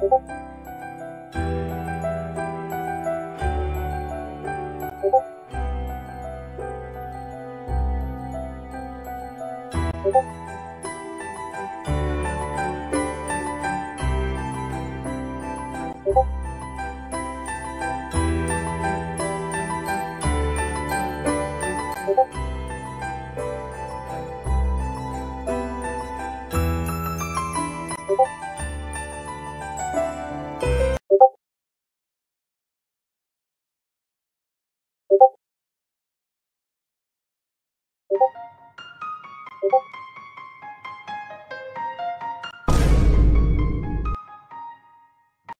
고고 you